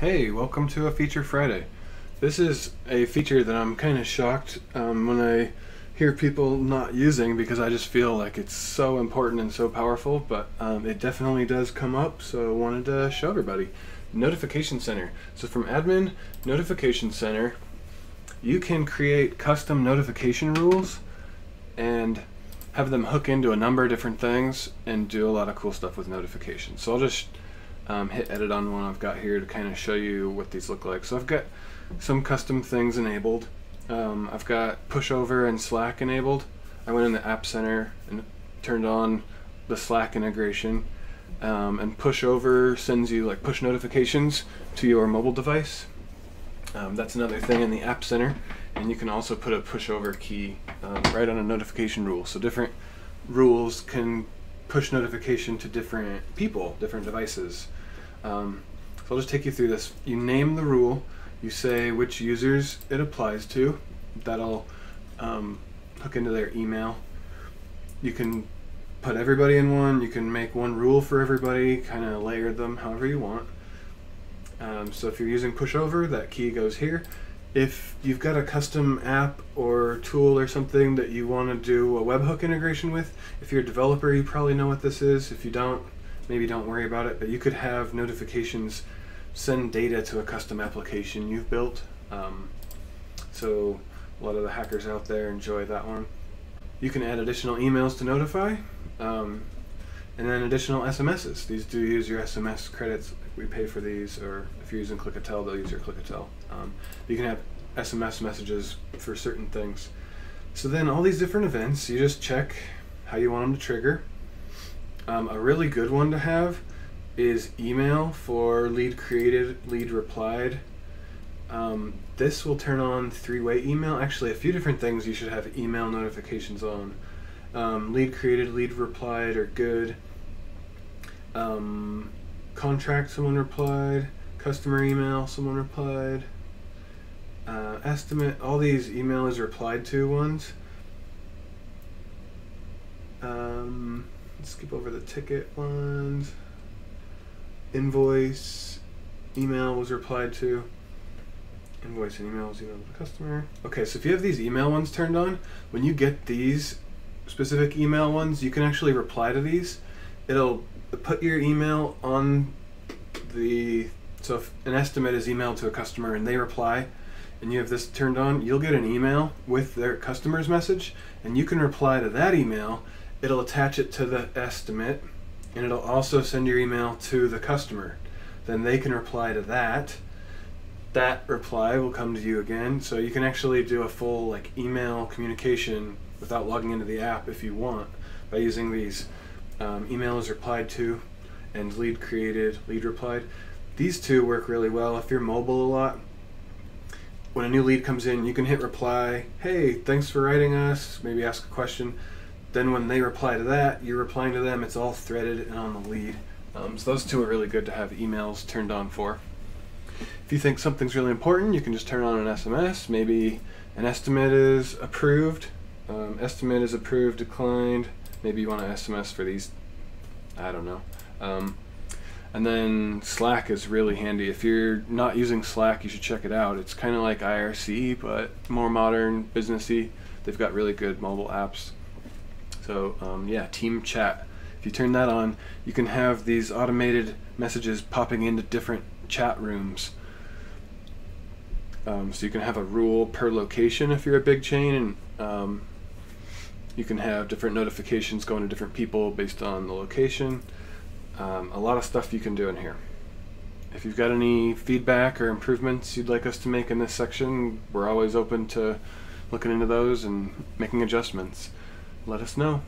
Hey, welcome to a Feature Friday. This is a feature that I'm kind of shocked um, when I hear people not using because I just feel like it's so important and so powerful, but um, it definitely does come up, so I wanted to show everybody. Notification Center. So from Admin Notification Center, you can create custom notification rules and have them hook into a number of different things and do a lot of cool stuff with notifications. So I'll just um, hit edit on one I've got here to kind of show you what these look like. So I've got some custom things enabled. Um, I've got pushover and Slack enabled. I went in the App Center and turned on the Slack integration. Um, and pushover sends you like push notifications to your mobile device. Um, that's another thing in the App Center. And you can also put a pushover key um, right on a notification rule. So different rules can push notification to different people, different devices. Um, so I'll just take you through this. You name the rule, you say which users it applies to. That'll um, hook into their email. You can put everybody in one. You can make one rule for everybody, kind of layer them however you want. Um, so if you're using pushover, that key goes here. If you've got a custom app or tool or something that you want to do a webhook integration with, if you're a developer, you probably know what this is. If you don't, maybe don't worry about it, but you could have notifications send data to a custom application you've built. Um, so a lot of the hackers out there enjoy that one. You can add additional emails to notify, um, and then additional SMSs. These do use your SMS credits. We pay for these, or if you're using Clickatell, they'll use your Clickatell. Um, you can have SMS messages for certain things. So then all these different events, you just check how you want them to trigger. Um, a really good one to have is email for lead created, lead replied. Um, this will turn on three-way email. Actually, a few different things you should have email notifications on. Um, lead created, lead replied are good. Um, contract, someone replied. Customer email, someone replied. Uh, estimate, all these email is replied to ones. Um, skip over the ticket ones. Invoice, email was replied to. Invoice and email was emailed to the customer. Okay, so if you have these email ones turned on, when you get these specific email ones, you can actually reply to these. It'll put your email on the so if an estimate is emailed to a customer and they reply and you have this turned on, you'll get an email with their customer's message and you can reply to that email it'll attach it to the estimate and it'll also send your email to the customer. Then they can reply to that. That reply will come to you again. So you can actually do a full like email communication without logging into the app if you want by using these um, email is replied to and lead created, lead replied. These two work really well if you're mobile a lot. When a new lead comes in, you can hit reply, hey, thanks for writing us, maybe ask a question then when they reply to that, you're replying to them. It's all threaded and on the lead. Um, so those two are really good to have emails turned on for. If you think something's really important, you can just turn on an SMS. Maybe an estimate is approved. Um, estimate is approved, declined. Maybe you want to SMS for these. I don't know. Um, and then Slack is really handy. If you're not using Slack, you should check it out. It's kind of like IRC, but more modern, businessy. They've got really good mobile apps. So um, yeah, team chat. If you turn that on, you can have these automated messages popping into different chat rooms. Um, so you can have a rule per location if you're a big chain, and um, you can have different notifications going to different people based on the location. Um, a lot of stuff you can do in here. If you've got any feedback or improvements you'd like us to make in this section, we're always open to looking into those and making adjustments let us know.